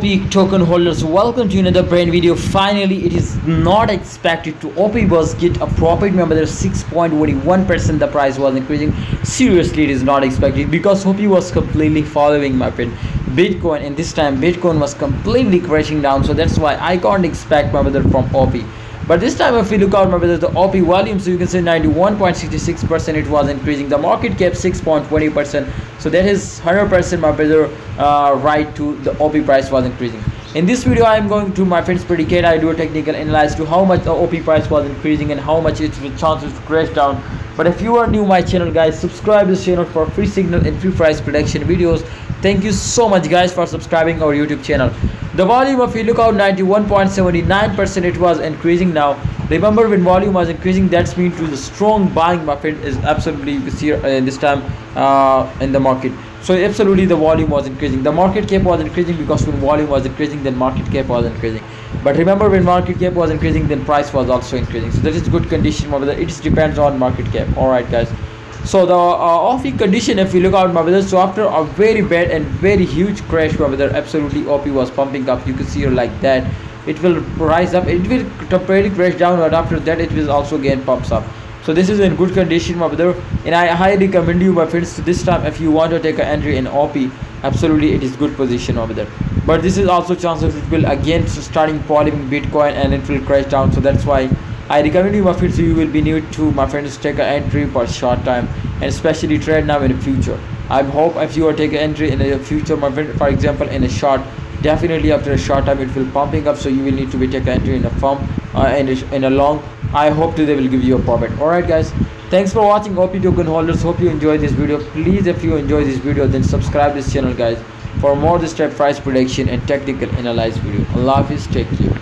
OP token holders welcome to another brand video. Finally it is not expected to OP was get a profit. Remember there's 6.21 percent the price was increasing. Seriously it is not expected because OP was completely following my friend. Bitcoin and this time Bitcoin was completely crashing down so that's why I can't expect my brother from OP but this time if we look out my brother the op volume so you can say 91.66 percent it was increasing. The market cap 6.20 percent. So that is 100 percent my brother uh, right to the op price was increasing. In this video i am going to my friends predicate i do a technical analysis to how much the op price was increasing and how much it's chances to crash down but if you are new my channel guys subscribe this channel for free signal and free price prediction videos. Thank you so much guys for subscribing our youtube channel. The volume of you look out 91.79 percent it was increasing now remember when volume was increasing that's mean to the strong buying market is absolutely here uh, this time uh, in the market. So absolutely the volume was increasing. The market cap was increasing because when volume was increasing then market cap was increasing. But remember when market cap was increasing then price was also increasing. So that is good condition whether it depends on market cap. All right guys. So the uh, off condition if you look out my brother so after a very bad and very huge crash my brother absolutely op was pumping up. You can see here like that it will rise up it will temporarily crash down but after that it will also again pumps up. So this is in good condition my brother and i highly recommend you my friends to this time if you want to take an entry in op absolutely it is good position over there but this is also chances it will again starting following bitcoin and it will crash down. So that's why I recommend you my friends you will be new to my friends take an entry for short time and especially trade now in the future. I hope if you are taking entry in the future my friend for example in a short definitely after a short time it will pumping up so you will need to be take entry in a firm uh, in, a, in a long I hope they will give you a profit alright guys. Thanks for watching. OP token holders hope you enjoy this video. Please if you enjoy this video then subscribe this channel guys for more this type price prediction and technical analysis video. Allah Hafiz take care